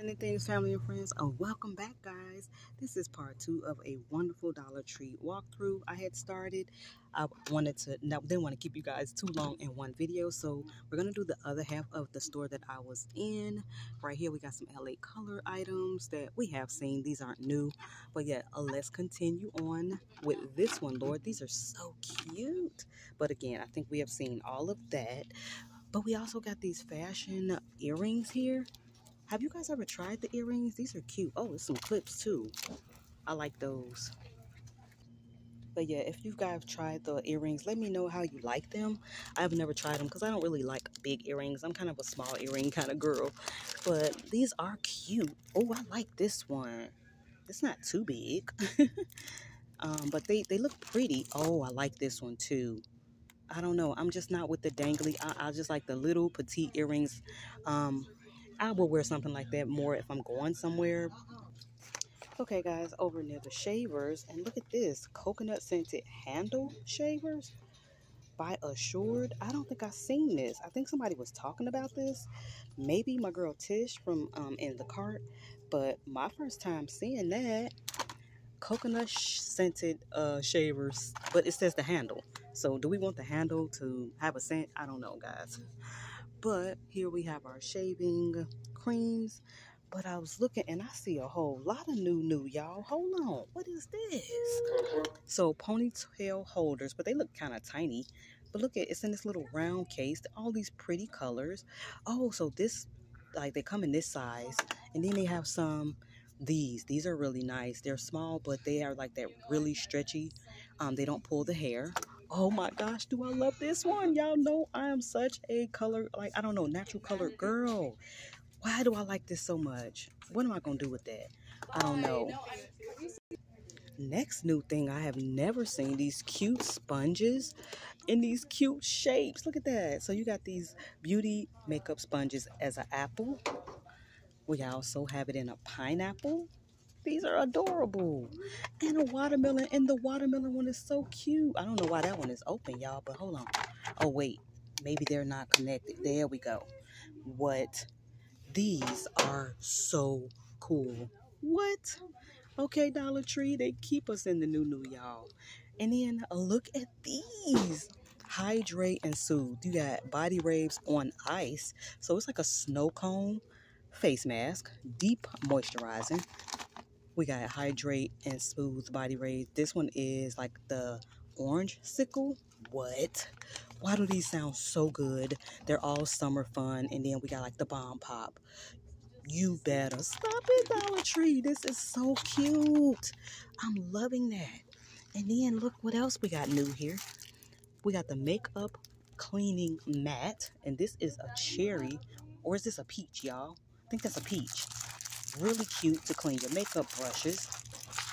Anything, family and friends, and welcome back, guys. This is part two of a wonderful Dollar Tree walkthrough I had started. I wanted to, now didn't want to keep you guys too long in one video, so we're gonna do the other half of the store that I was in. Right here, we got some LA Color items that we have seen. These aren't new, but yeah, uh, let's continue on with this one, Lord. These are so cute. But again, I think we have seen all of that. But we also got these fashion earrings here have you guys ever tried the earrings? These are cute. Oh, there's some clips too. I like those. But yeah, if you guys tried the earrings, let me know how you like them. I've never tried them because I don't really like big earrings. I'm kind of a small earring kind of girl. But these are cute. Oh, I like this one. It's not too big. um, but they, they look pretty. Oh, I like this one too. I don't know. I'm just not with the dangly. I, I just like the little petite earrings. Um, I will wear something like that more if I'm going somewhere. Okay, guys, over near the shavers, and look at this coconut scented handle shavers by Assured. I don't think I've seen this. I think somebody was talking about this. Maybe my girl Tish from um, in the cart, but my first time seeing that coconut scented uh, shavers, but it says the handle. So, do we want the handle to have a scent? I don't know, guys. But here we have our shaving creams. But I was looking and I see a whole lot of new, new, y'all. Hold on. What is this? So ponytail holders, but they look kind of tiny. But look at it's in this little round case. All these pretty colors. Oh, so this, like they come in this size. And then they have some, these. These are really nice. They're small, but they are like that really stretchy. Um, They don't pull the hair. Oh my gosh, do I love this one? Y'all know I am such a color, like, I don't know, natural color girl. Why do I like this so much? What am I going to do with that? I don't know. Next new thing, I have never seen these cute sponges in these cute shapes. Look at that. So you got these beauty makeup sponges as an apple. We also have it in a pineapple. These are adorable. And a watermelon. And the watermelon one is so cute. I don't know why that one is open, y'all. But hold on. Oh, wait. Maybe they're not connected. There we go. What? These are so cool. What? Okay, Dollar Tree. They keep us in the new new, y'all. And then look at these. Hydrate and soothe. You got body raves on ice. So it's like a snow cone face mask. Deep moisturizing. We got Hydrate and Smooth Body Rays. This one is like the orange sickle. What? Why do these sound so good? They're all summer fun. And then we got like the bomb pop. You better stop it, Dollar Tree. This is so cute. I'm loving that. And then look what else we got new here. We got the makeup cleaning mat. And this is a cherry. Or is this a peach, y'all? I think that's a peach really cute to clean your makeup brushes.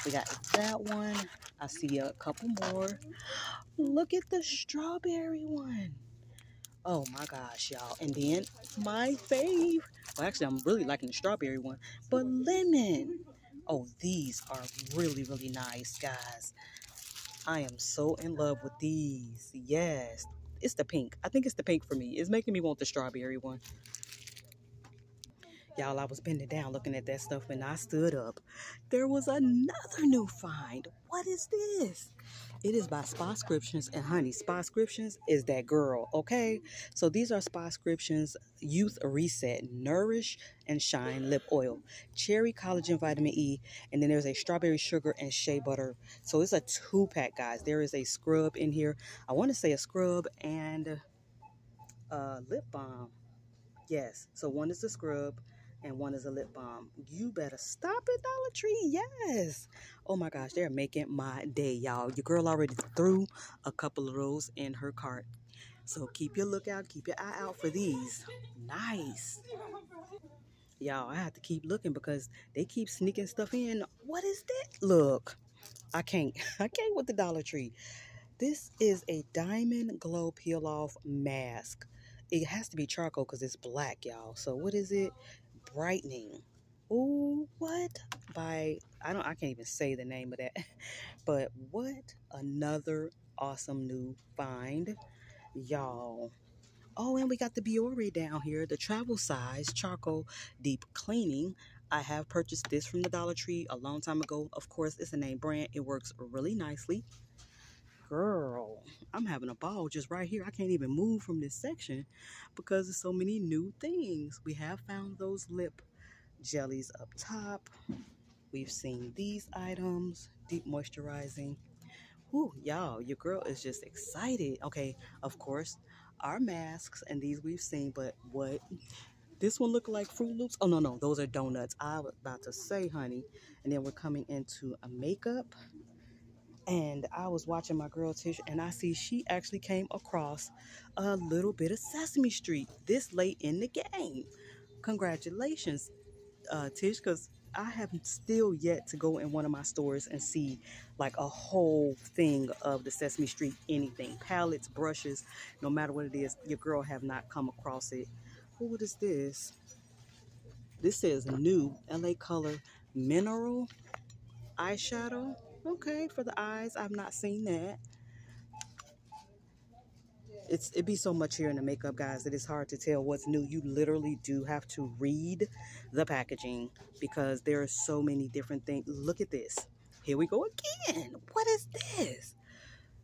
We got that one. I see a couple more. Look at the strawberry one. Oh my gosh, y'all. And then my fave. Well, actually, I'm really liking the strawberry one. But lemon. Oh, these are really, really nice, guys. I am so in love with these. Yes. It's the pink. I think it's the pink for me. It's making me want the strawberry one. Y'all, I was bending down looking at that stuff and I stood up. There was another new find. What is this? It is by Spascriptions and honey, Spascriptions is that girl, okay? So these are Spascriptions Youth Reset Nourish and Shine Lip Oil, Cherry Collagen Vitamin E, and then there's a Strawberry Sugar and Shea Butter. So it's a two-pack, guys. There is a scrub in here. I want to say a scrub and a lip balm. Yes, so one is the scrub and one is a lip balm. You better stop it, Dollar Tree. Yes. Oh my gosh, they're making my day, y'all. Your girl already threw a couple of those in her cart. So keep your lookout, keep your eye out for these. Nice. Y'all, I have to keep looking because they keep sneaking stuff in. What is that? Look, I can't. I can't with the Dollar Tree. This is a Diamond Glow Peel Off Mask. It has to be charcoal because it's black, y'all. So what is it? Brightening. Ooh, what? By I don't I can't even say the name of that. But what another awesome new find. Y'all. Oh, and we got the Biore down here, the travel size charcoal deep cleaning. I have purchased this from the Dollar Tree a long time ago. Of course, it's a name brand. It works really nicely. Girl, I'm having a ball just right here. I can't even move from this section because there's so many new things. We have found those lip jellies up top. We've seen these items, deep moisturizing. Whoo, y'all, your girl is just excited. Okay, of course, our masks and these we've seen, but what? This one look like Fruit Loops. Oh, no, no, those are donuts. I was about to say, honey. And then we're coming into a makeup. And I was watching my girl Tish, and I see she actually came across a little bit of Sesame Street this late in the game. Congratulations, uh, Tish, because I have still yet to go in one of my stores and see like a whole thing of the Sesame Street anything. Palettes, brushes, no matter what it is, your girl have not come across it. what is this? This says new LA Color Mineral Eyeshadow. Okay, for the eyes, I've not seen that. It's it be so much here in the makeup guys that it's hard to tell what's new. You literally do have to read the packaging because there are so many different things look at this. Here we go again. What is this?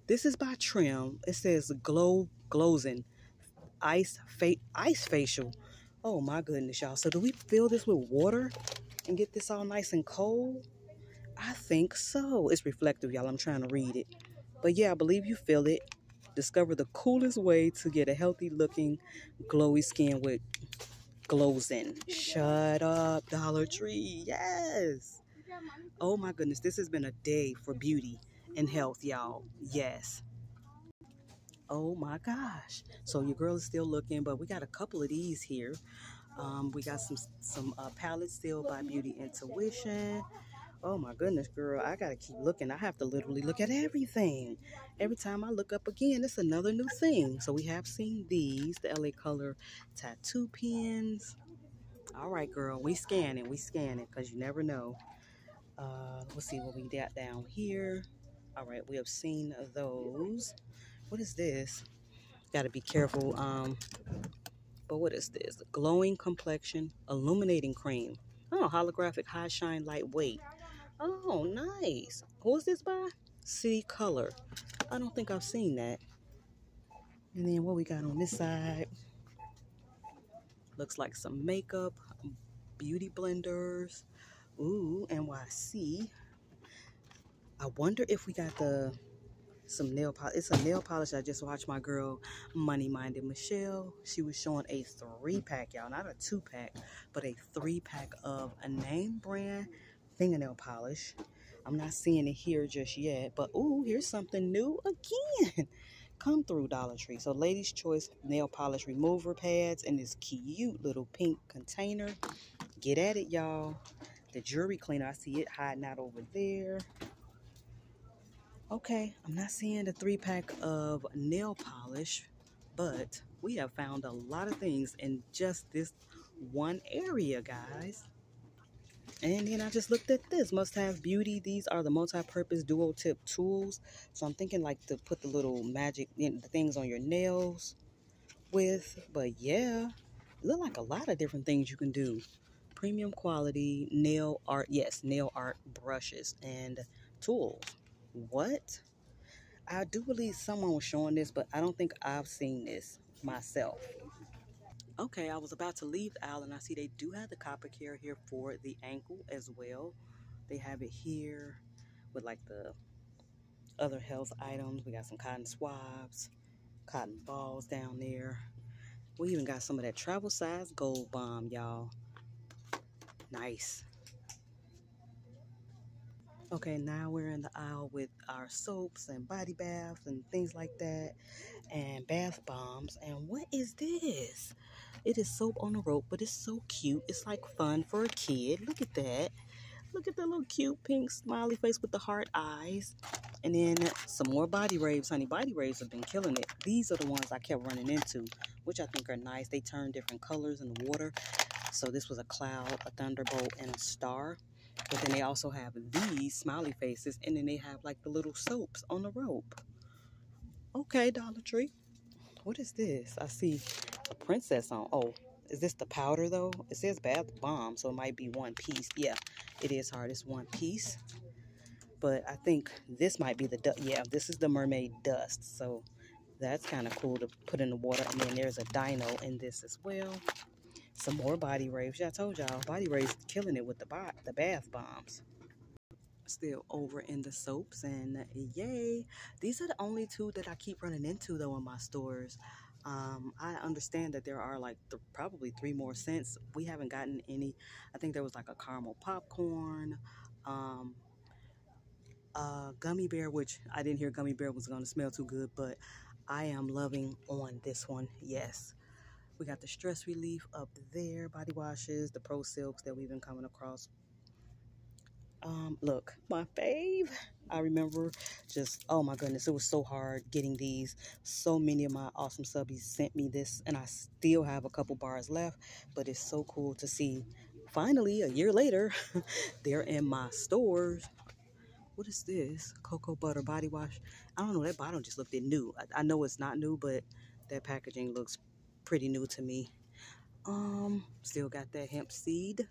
This is by trim. It says glow glowing ice fa ice facial. Oh my goodness y'all. So do we fill this with water and get this all nice and cold i think so it's reflective y'all i'm trying to read it but yeah i believe you feel it Discover the coolest way to get a healthy looking, glowy skin with Glowzin. Shut up, Dollar Tree. Yes. Oh my goodness, this has been a day for beauty and health, y'all. Yes. Oh my gosh. So your girl is still looking, but we got a couple of these here. Um, we got some some uh, palettes still by Beauty Intuition. Oh my goodness, girl. I got to keep looking. I have to literally look at everything. Every time I look up again, it's another new thing. So we have seen these, the LA Color tattoo pins. All right, girl. We scan it. We scan it because you never know. Uh, let's see what we got down here. All right, we have seen those. What is this? Got to be careful. Um, but what is this? Glowing complexion illuminating cream. Oh, holographic high shine lightweight. Oh, nice. Who's this by? City Color. I don't think I've seen that. And then what we got on this side? Looks like some makeup, beauty blenders. Ooh, NYC. I wonder if we got the some nail polish. It's a nail polish. I just watched my girl, Money Minded Michelle. She was showing a three pack, y'all. Not a two pack, but a three pack of a name brand fingernail polish. I'm not seeing it here just yet, but ooh, here's something new again. Come through Dollar Tree. So Ladies Choice nail polish remover pads in this cute little pink container. Get at it, y'all. The jewelry cleaner, I see it hiding out over there. Okay, I'm not seeing the three pack of nail polish, but we have found a lot of things in just this one area, guys. And then I just looked at this, Must Have Beauty. These are the multi-purpose dual tip tools. So I'm thinking like to put the little magic you know, things on your nails with. But yeah, look like a lot of different things you can do. Premium quality nail art. Yes, nail art brushes and tools. What? I do believe someone was showing this, but I don't think I've seen this myself. Okay, I was about to leave the aisle and I see they do have the copper care here for the ankle as well. They have it here with like the other health items. We got some cotton swabs, cotton balls down there. We even got some of that travel size Gold Bond, y'all. Nice. Okay, now we're in the aisle with our soaps and body baths and things like that and bath bombs. And what is this? It is soap on a rope, but it's so cute. It's like fun for a kid. Look at that. Look at the little cute pink smiley face with the heart eyes. And then some more body raves, honey. Body raves have been killing it. These are the ones I kept running into, which I think are nice. They turn different colors in the water. So this was a cloud, a thunderbolt, and a star. But then they also have these smiley faces, and then they have like the little soaps on the rope. Okay, Dollar Tree. What is this? I see princess on. Oh, Is this the powder though? It says bath bomb, so it might be one piece. Yeah, it is hard. It's one piece. But I think this might be the, yeah, this is the mermaid dust. So that's kind of cool to put in the water. And then there's a dino in this as well. Some more body. Yeah, I told y'all, body rays killing it with the, the bath bombs still over in the soaps and yay these are the only two that i keep running into though in my stores um, I understand that there are like th probably three more scents. We haven't gotten any. I think there was like a caramel popcorn, um, uh, gummy bear, which I didn't hear gummy bear was going to smell too good, but I am loving on this one. Yes. We got the stress relief up there, body washes, the pro silks that we've been coming across um, look, my fave. I remember just, oh my goodness, it was so hard getting these. So many of my awesome subbies sent me this, and I still have a couple bars left, but it's so cool to see finally a year later they're in my stores. What is this? Cocoa butter body wash. I don't know, that bottle just looked new. I, I know it's not new, but that packaging looks pretty new to me. Um, still got that hemp seed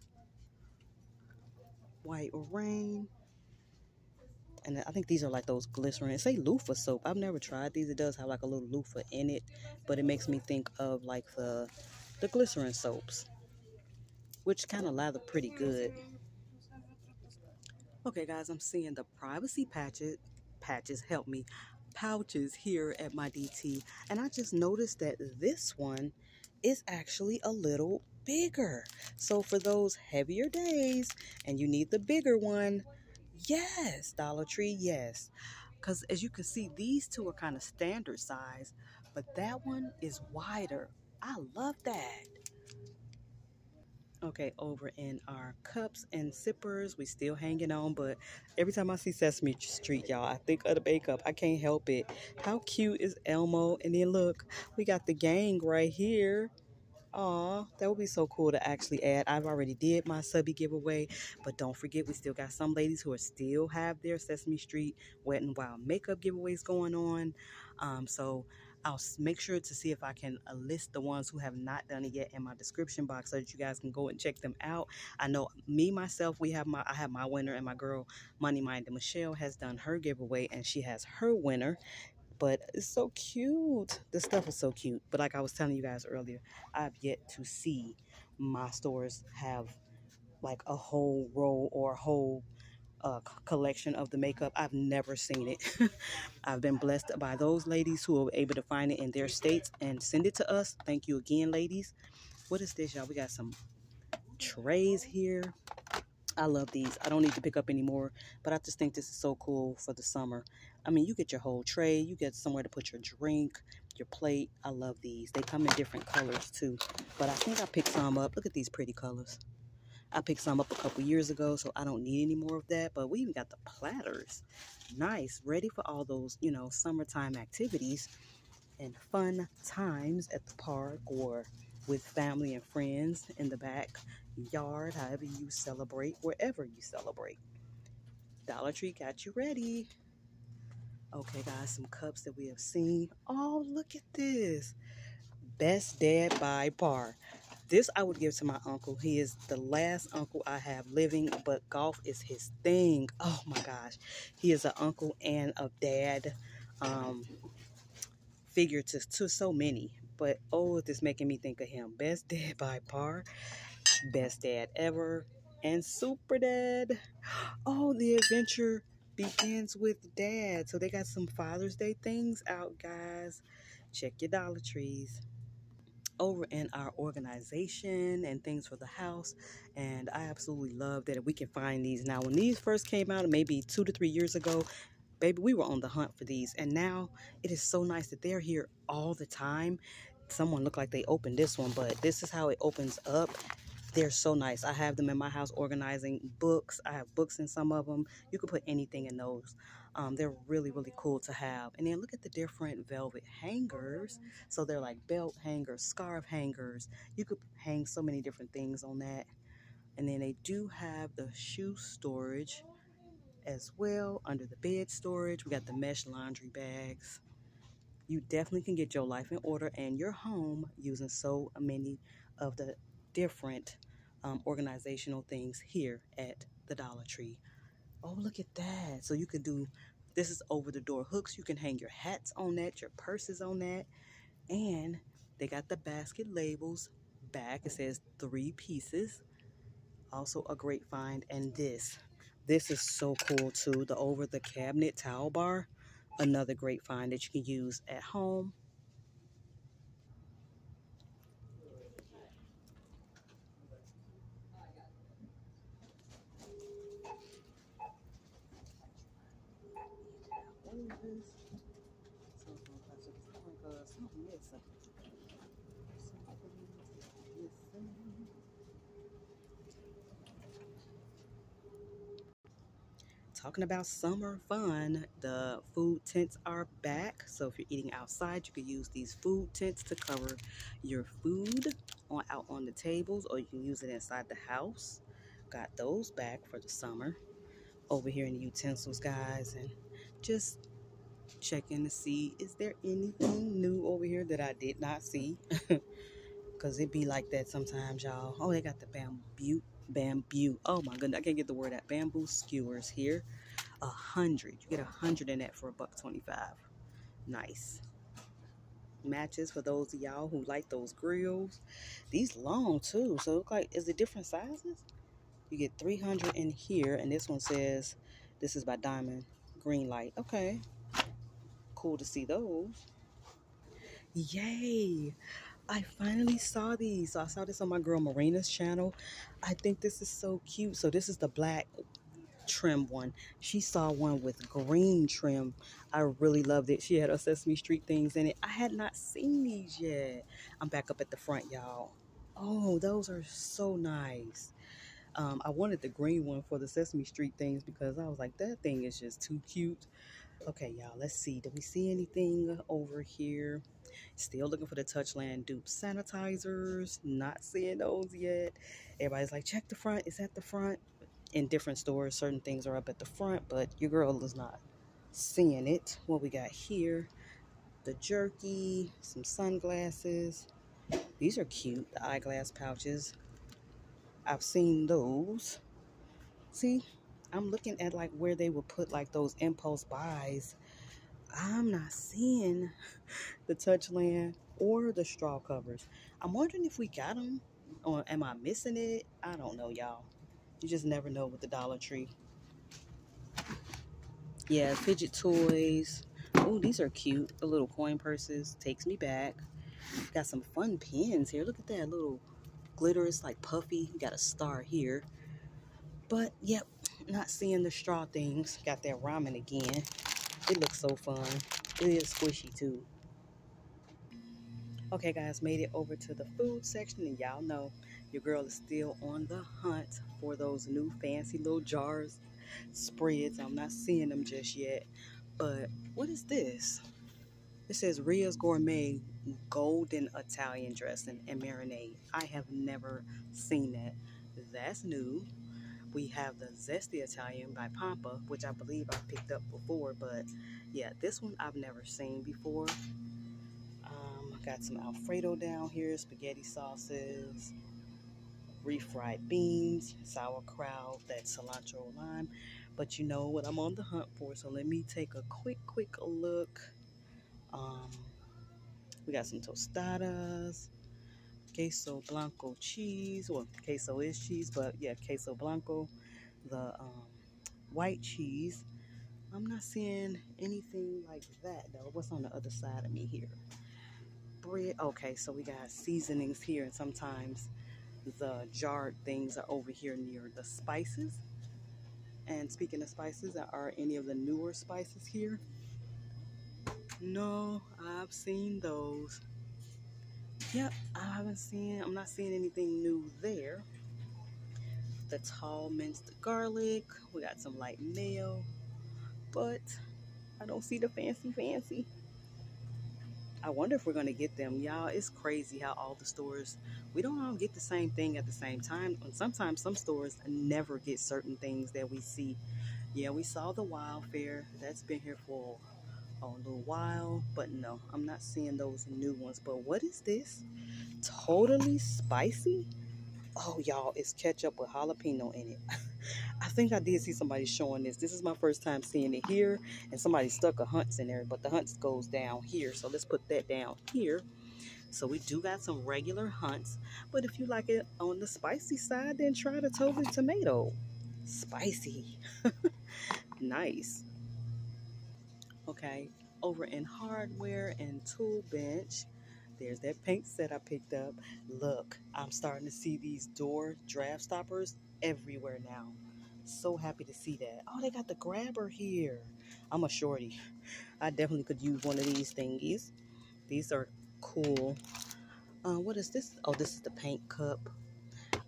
White Rain. And I think these are like those glycerin. Say loofah soap. I've never tried these. It does have like a little loofah in it, but it makes me think of like the the glycerin soaps, which kind of lather pretty good. Okay, guys, I'm seeing the privacy patches. Patches help me pouches here at my DT, and I just noticed that this one is actually a little bigger. So for those heavier days and you need the bigger one, yes, Dollar Tree, yes. Because as you can see, these two are kind of standard size, but that one is wider. I love that. Okay, over in our cups and sippers, we still hanging on, but every time I see Sesame Street, y'all, I think of the makeup. I can't help it. How cute is Elmo? And then look, we got the gang right here. Aw, that would be so cool to actually add. I've already did my subby giveaway, but don't forget we still got some ladies who are still have their Sesame Street Wet and Wild makeup giveaways going on. Um, so I'll make sure to see if I can uh, list the ones who have not done it yet in my description box so that you guys can go and check them out. I know me myself, we have my I have my winner and my girl Money Minded Michelle has done her giveaway and she has her winner but it's so cute. This stuff is so cute. But like I was telling you guys earlier, I've yet to see my stores have like a whole row or a whole uh, collection of the makeup. I've never seen it. I've been blessed by those ladies who are able to find it in their states and send it to us. Thank you again, ladies. What is this, y'all? We got some trays here. I love these. I don't need to pick up anymore, but I just think this is so cool for the summer. I mean, you get your whole tray. You get somewhere to put your drink, your plate. I love these. They come in different colors too. But I think I picked some up. Look at these pretty colors. I picked some up a couple years ago, so I don't need any more of that. But we even got the platters. Nice. Ready for all those, you know, summertime activities and fun times at the park or with family and friends in the back yard, however you celebrate, wherever you celebrate. Dollar Tree got you ready. Okay, guys, some cups that we have seen. Oh, look at this. Best Dad by Par. This I would give to my uncle. He is the last uncle I have living, but golf is his thing. Oh my gosh. He is an uncle and a dad um, figure to, to so many. But oh, this making me think of him. Best Dad by Par. Best Dad Ever. And Super Dad. Oh, the adventure begins with dad. So they got some Father's Day things out, guys. Check your Dollar Trees over in our organization and things for the house. And I absolutely love that we can find these. Now, when these first came out, maybe two to three years ago, baby, we were on the hunt for these. And now it is so nice that they're here all the time. Someone looked like they opened this one, but this is how it opens up they're so nice. I have them in my house organizing books. I have books in some of them. You could put anything in those. Um, they're really, really cool to have. And then look at the different velvet hangers. So they're like belt hangers, scarf hangers. You could hang so many different things on that. And then they do have the shoe storage as well under the bed storage. We got the mesh laundry bags. You definitely can get your life in order and your home using so many of the different um, organizational things here at the Dollar Tree. Oh, look at that. So you can do, this is over the door hooks. You can hang your hats on that, your purses on that. And they got the basket labels back. It says three pieces. Also a great find. And this, this is so cool too. The over the cabinet towel bar. Another great find that you can use at home talking about summer fun, the food tents are back. So if you're eating outside, you can use these food tents to cover your food on, out on the tables, or you can use it inside the house. Got those back for the summer. Over here in the utensils, guys, and just checking to see is there anything new over here that I did not see. Because it be like that sometimes, y'all. Oh, they got the bamboo bamboo. Oh my goodness, I can't get the word out. Bamboo skewers here. A hundred. You get a hundred in that for a buck twenty-five. Nice. Matches for those of y'all who like those grills. These long too. So look like is it different sizes? You get 300 in here, and this one says this is by Diamond Green Light. Okay. Cool to see those. Yay! I finally saw these. So I saw this on my girl Marina's channel. I think this is so cute. So this is the black trim one. She saw one with green trim. I really loved it. She had a Sesame Street things in it. I had not seen these yet. I'm back up at the front, y'all. Oh, those are so nice. Um, I wanted the green one for the Sesame Street things because I was like, that thing is just too cute. Okay, y'all, let's see. Do we see anything over here? Still looking for the Touchland dupe sanitizers. Not seeing those yet. Everybody's like, check the front. It's at the front. In different stores, certain things are up at the front, but your girl is not seeing it. What we got here, the jerky, some sunglasses. These are cute, the eyeglass pouches. I've seen those. See, I'm looking at like where they would put like those impulse buys I'm not seeing the Touchland or the straw covers. I'm wondering if we got them or am I missing it? I don't know, y'all. You just never know with the Dollar Tree. Yeah, fidget toys. Oh, these are cute. The little coin purses. Takes me back. Got some fun pins here. Look at that little glitter. It's like puffy. Got a star here. But, yep, not seeing the straw things. Got that ramen again. It looks so fun. It is squishy too. Okay guys, made it over to the food section and y'all know your girl is still on the hunt for those new fancy little jars, spreads. I'm not seeing them just yet. But what is this? It says Ria's Gourmet Golden Italian Dressing and Marinade. I have never seen that. That's new we have the Zesty Italian by Pampa, which I believe I picked up before, but yeah, this one I've never seen before. Um, got some Alfredo down here, spaghetti sauces, refried beans, sauerkraut, that cilantro lime. But you know what I'm on the hunt for, so let me take a quick, quick look. Um, we got some tostadas, queso blanco cheese. Well, queso is cheese, but yeah, queso blanco, the um, white cheese. I'm not seeing anything like that though. What's on the other side of me here? Bread. Okay, so we got seasonings here, and sometimes the jarred things are over here near the spices. And speaking of spices, are any of the newer spices here? No, I've seen those. Yep, I haven't seen, I'm not seeing anything new there. The tall minced garlic. We got some light mayo. But I don't see the fancy fancy. I wonder if we're going to get them. Y'all, it's crazy how all the stores, we don't all get the same thing at the same time. And sometimes some stores never get certain things that we see. Yeah, we saw the wild fair. That's been here for a little while. But no, I'm not seeing those new ones. But what is this? Totally spicy? Oh, y'all, it's ketchup with jalapeno in it. I think I did see somebody showing this. This is my first time seeing it here. And somebody stuck a Hunt's in there. But the Hunt's goes down here. So let's put that down here. So we do got some regular Hunt's. But if you like it on the spicy side, then try the totally tomato. Spicy. nice. Okay, over in hardware and tool bench, there's that paint set I picked up. Look, I'm starting to see these door draft stoppers everywhere now. So happy to see that. Oh, they got the grabber here. I'm a shorty. I definitely could use one of these thingies. These are cool. Uh, what is this? Oh, this is the paint cup.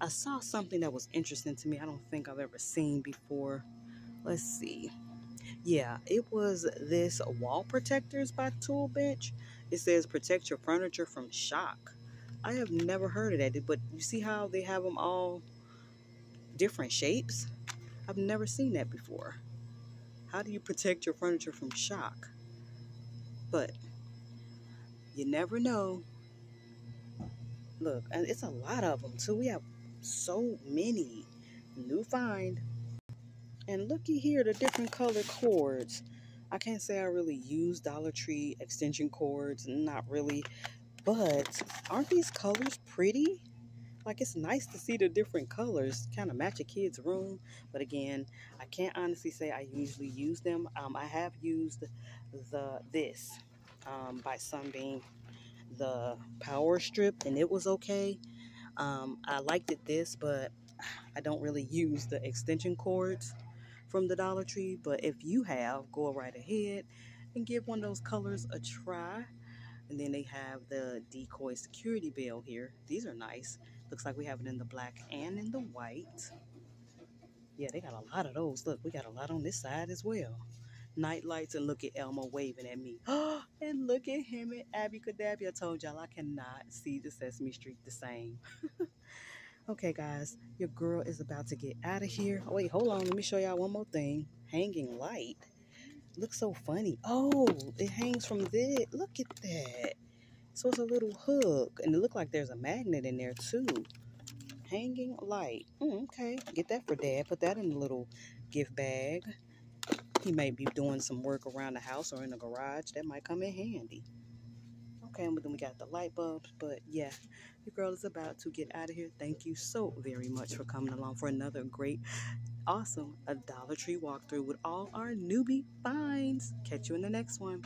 I saw something that was interesting to me. I don't think I've ever seen before. Let's see. Yeah, it was this wall protectors by Tool Bench. It says protect your furniture from shock. I have never heard of that, but you see how they have them all different shapes? I've never seen that before. How do you protect your furniture from shock? But you never know. Look, and it's a lot of them too. We have so many. New find. And looky here, the different color cords. I can't say I really use Dollar Tree extension cords, not really. But aren't these colors pretty? Like it's nice to see the different colors kind of match a kid's room. But again, I can't honestly say I usually use them. Um, I have used the this um, by Sunbeam, the power strip, and it was okay. Um, I liked it this, but I don't really use the extension cords from the Dollar Tree. But if you have, go right ahead and give one of those colors a try. And then they have the decoy security bell here. These are nice. Looks like we have it in the black and in the white. Yeah, they got a lot of those. Look, we got a lot on this side as well. Night lights and look at Elmo waving at me. Oh, and look at him and Abby Cadabby. I told y'all I cannot see the Sesame Street the same. Okay, guys, your girl is about to get out of here. Oh, wait, hold on. Let me show y'all one more thing. Hanging light. Looks so funny. Oh, it hangs from this. Look at that. So it's a little hook. And it looked like there's a magnet in there, too. Hanging light. Mm, okay, get that for Dad. Put that in a little gift bag. He may be doing some work around the house or in the garage. That might come in handy. Okay, but then we got the light bulbs. But yeah, your girl is about to get out of here. Thank you so very much for coming along for another great, awesome a Dollar Tree walkthrough with all our newbie finds. Catch you in the next one.